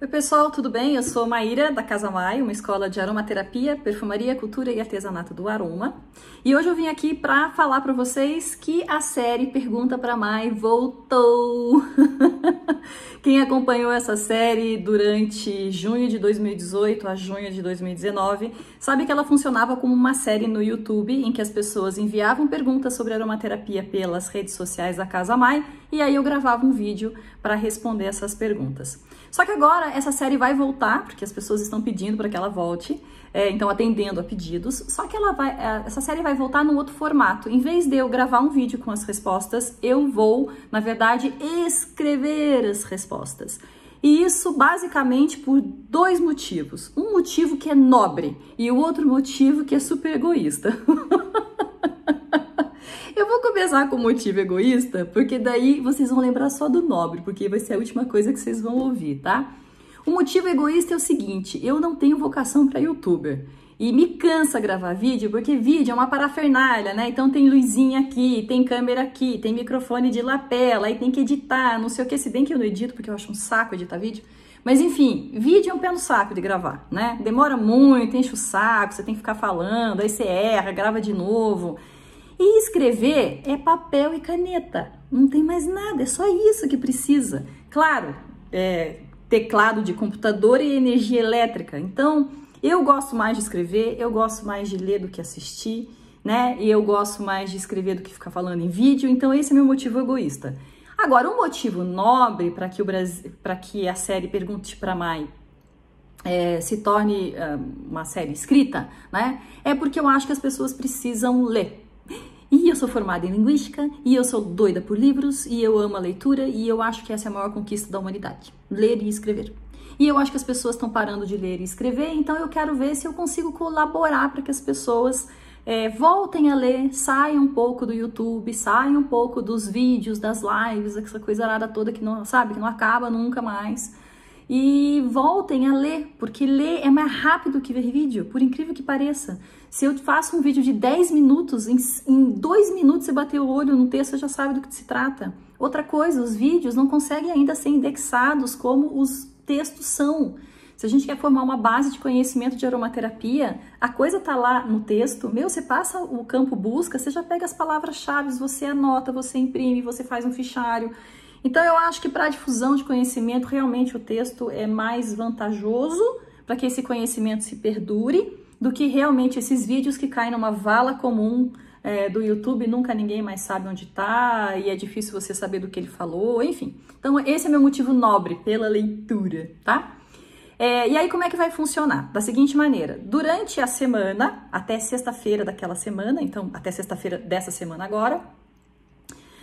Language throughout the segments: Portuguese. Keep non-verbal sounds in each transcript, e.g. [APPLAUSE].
Oi pessoal, tudo bem? Eu sou Maíra da Casa Mai, uma escola de aromaterapia, perfumaria, cultura e artesanato do aroma. E hoje eu vim aqui para falar para vocês que a série Pergunta para Mai voltou. [LAUGHS] Quem acompanhou essa série durante junho de 2018 a junho de 2019 sabe que ela funcionava como uma série no YouTube em que as pessoas enviavam perguntas sobre aromaterapia pelas redes sociais da Casa Mai e aí eu gravava um vídeo para responder essas perguntas. Só que agora essa série vai voltar, porque as pessoas estão pedindo para que ela volte, é, então atendendo a pedidos. Só que ela vai, é, essa série vai voltar num outro formato. Em vez de eu gravar um vídeo com as respostas, eu vou, na verdade, escrever as respostas. E isso basicamente por dois motivos. Um motivo que é nobre e o outro motivo que é super egoísta. [LAUGHS] Eu vou começar com o motivo egoísta, porque daí vocês vão lembrar só do nobre, porque vai ser a última coisa que vocês vão ouvir, tá? O motivo egoísta é o seguinte: eu não tenho vocação para youtuber. E me cansa gravar vídeo, porque vídeo é uma parafernália, né? Então tem luzinha aqui, tem câmera aqui, tem microfone de lapela, aí tem que editar, não sei o que, se bem que eu não edito, porque eu acho um saco editar vídeo. Mas enfim, vídeo é um pé no saco de gravar, né? Demora muito, enche o saco, você tem que ficar falando, aí você erra, grava de novo. E escrever é papel e caneta, não tem mais nada, é só isso que precisa. Claro, é, teclado de computador e energia elétrica. Então, eu gosto mais de escrever, eu gosto mais de ler do que assistir, né? E eu gosto mais de escrever do que ficar falando em vídeo. Então, esse é meu motivo egoísta. Agora, um motivo nobre para que o Brasil, para que a série Pergunte para Mai é, se torne uh, uma série escrita, né? É porque eu acho que as pessoas precisam ler. E eu sou formada em linguística, e eu sou doida por livros, e eu amo a leitura, e eu acho que essa é a maior conquista da humanidade: ler e escrever. E eu acho que as pessoas estão parando de ler e escrever, então eu quero ver se eu consigo colaborar para que as pessoas é, voltem a ler, saiam um pouco do YouTube, saiam um pouco dos vídeos, das lives, essa coisa arada toda que não, sabe, que não acaba nunca mais. E voltem a ler, porque ler é mais rápido que ver vídeo, por incrível que pareça. Se eu faço um vídeo de 10 minutos, em, em dois minutos você bateu o olho no texto, você já sabe do que se trata. Outra coisa, os vídeos não conseguem ainda ser indexados como os textos são. Se a gente quer formar uma base de conhecimento de aromaterapia, a coisa tá lá no texto. Meu, você passa o campo busca, você já pega as palavras-chave, você anota, você imprime, você faz um fichário. Então eu acho que para a difusão de conhecimento, realmente o texto é mais vantajoso para que esse conhecimento se perdure do que realmente esses vídeos que caem numa vala comum é, do YouTube, nunca ninguém mais sabe onde está e é difícil você saber do que ele falou, enfim. Então, esse é meu motivo nobre pela leitura, tá? É, e aí, como é que vai funcionar? Da seguinte maneira: durante a semana, até sexta-feira daquela semana, então até sexta-feira dessa semana agora,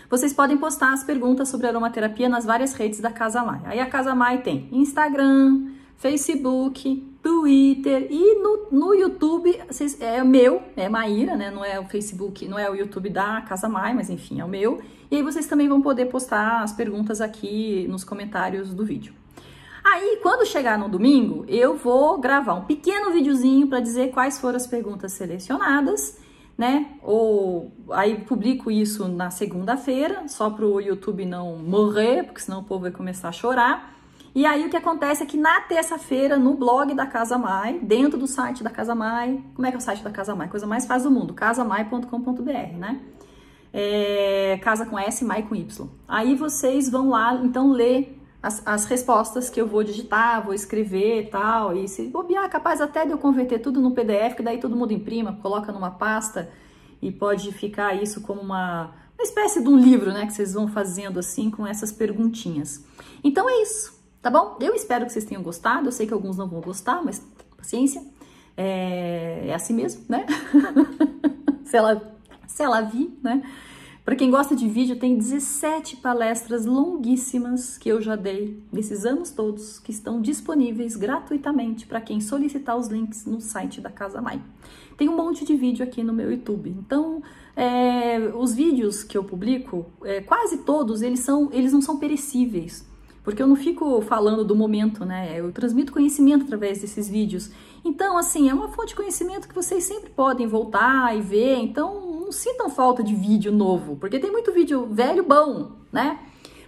vocês podem postar as perguntas sobre aromaterapia nas várias redes da Casa Mai. Aí a Casa Mai tem Instagram, Facebook, Twitter e no, no YouTube, vocês, é meu, é Maíra, né? Não é o Facebook, não é o YouTube da Casa Mai, mas enfim, é o meu. E aí vocês também vão poder postar as perguntas aqui nos comentários do vídeo. Aí, quando chegar no domingo, eu vou gravar um pequeno videozinho para dizer quais foram as perguntas selecionadas, né? Ou aí publico isso na segunda-feira, só para o YouTube não morrer, porque senão o povo vai começar a chorar. E aí o que acontece é que na terça-feira, no blog da Casa Mai, dentro do site da Casa Mai, como é que é o site da Casa Mai? Coisa mais fácil do mundo, casamai.com.br, né? É, casa com S, Mai com Y. Aí vocês vão lá, então, ler as, as respostas que eu vou digitar, vou escrever tal. E se bobear, capaz até de eu converter tudo no PDF, que daí todo mundo imprima, coloca numa pasta e pode ficar isso como uma, uma espécie de um livro, né? Que vocês vão fazendo assim com essas perguntinhas. Então é isso tá bom? Eu espero que vocês tenham gostado, eu sei que alguns não vão gostar, mas paciência, é, é assim mesmo, né? [LAUGHS] se, ela, se ela vir, né? Para quem gosta de vídeo, tem 17 palestras longuíssimas que eu já dei nesses anos todos, que estão disponíveis gratuitamente para quem solicitar os links no site da Casa Mai. Tem um monte de vídeo aqui no meu YouTube. Então, é, os vídeos que eu publico, é, quase todos, eles, são, eles não são perecíveis porque eu não fico falando do momento, né? Eu transmito conhecimento através desses vídeos. Então, assim, é uma fonte de conhecimento que vocês sempre podem voltar e ver. Então, não sintam falta de vídeo novo, porque tem muito vídeo velho bom, né?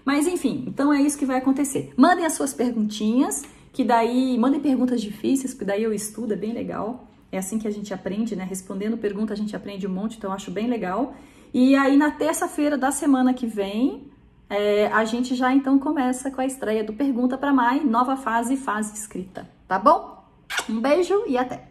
Mas enfim, então é isso que vai acontecer. Mandem as suas perguntinhas que daí mandem perguntas difíceis, porque daí eu estudo, é bem legal. É assim que a gente aprende, né? Respondendo pergunta a gente aprende um monte, então eu acho bem legal. E aí na terça-feira da semana que vem, é, a gente já então começa com a estreia do Pergunta para Mai, nova fase, fase escrita, tá bom? Um beijo e até!